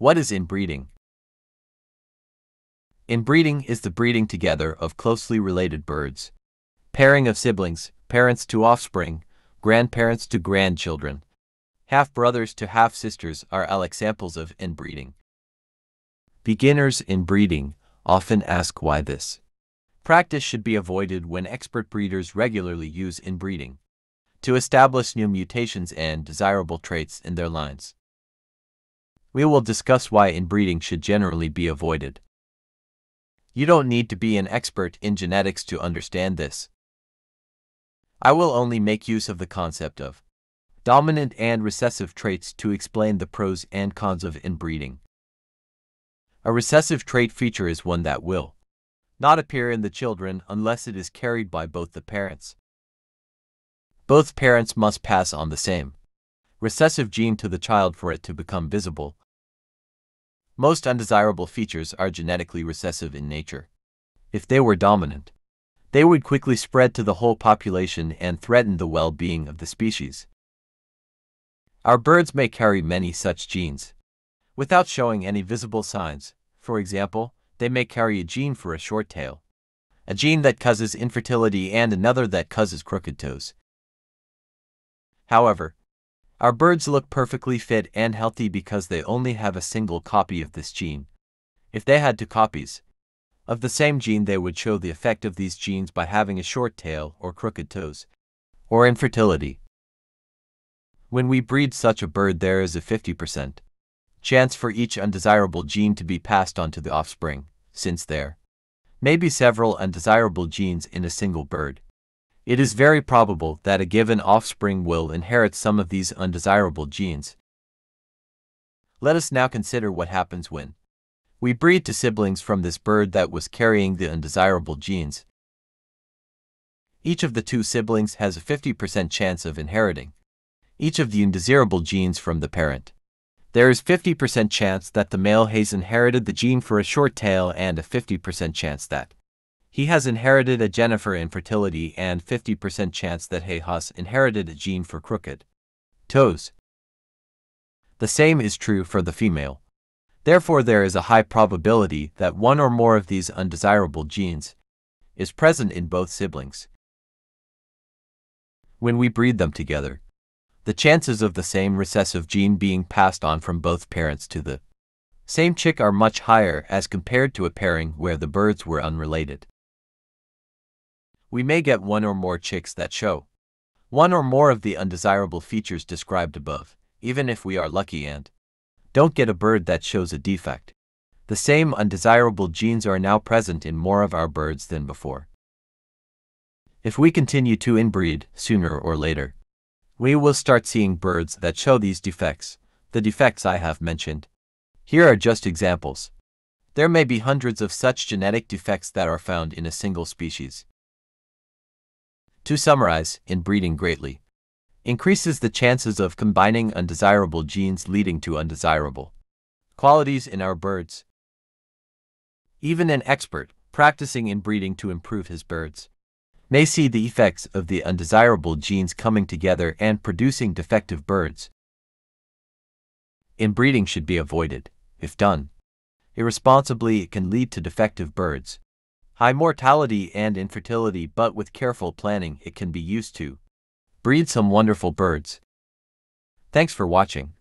What is inbreeding? Inbreeding is the breeding together of closely related birds. Pairing of siblings, parents to offspring, grandparents to grandchildren, half brothers to half sisters are all examples of inbreeding. Beginners in breeding often ask why this. Practice should be avoided when expert breeders regularly use inbreeding to establish new mutations and desirable traits in their lines. We will discuss why inbreeding should generally be avoided. You don't need to be an expert in genetics to understand this. I will only make use of the concept of dominant and recessive traits to explain the pros and cons of inbreeding. A recessive trait feature is one that will not appear in the children unless it is carried by both the parents. Both parents must pass on the same recessive gene to the child for it to become visible. Most undesirable features are genetically recessive in nature. If they were dominant, they would quickly spread to the whole population and threaten the well-being of the species. Our birds may carry many such genes without showing any visible signs. For example, they may carry a gene for a short tail, a gene that causes infertility and another that causes crooked toes. However, our birds look perfectly fit and healthy because they only have a single copy of this gene. If they had two copies of the same gene, they would show the effect of these genes by having a short tail or crooked toes, or infertility. When we breed such a bird, there is a 50% chance for each undesirable gene to be passed on to the offspring, since there may be several undesirable genes in a single bird. It is very probable that a given offspring will inherit some of these undesirable genes. Let us now consider what happens when we breed to siblings from this bird that was carrying the undesirable genes. Each of the two siblings has a 50% chance of inheriting each of the undesirable genes from the parent. There is 50% chance that the male has inherited the gene for a short tail and a 50% chance that he has inherited a gene for infertility and 50% chance that he has inherited a gene for crooked toes. The same is true for the female. Therefore, there is a high probability that one or more of these undesirable genes is present in both siblings. When we breed them together, the chances of the same recessive gene being passed on from both parents to the same chick are much higher as compared to a pairing where the birds were unrelated we may get one or more chicks that show one or more of the undesirable features described above, even if we are lucky and don't get a bird that shows a defect. The same undesirable genes are now present in more of our birds than before. If we continue to inbreed, sooner or later, we will start seeing birds that show these defects, the defects I have mentioned. Here are just examples. There may be hundreds of such genetic defects that are found in a single species. To summarize, inbreeding greatly increases the chances of combining undesirable genes leading to undesirable qualities in our birds. Even an expert practicing inbreeding to improve his birds may see the effects of the undesirable genes coming together and producing defective birds. Inbreeding should be avoided. If done irresponsibly, it can lead to defective birds high mortality and infertility, but with careful planning, it can be used to breed some wonderful birds. Thanks for watching.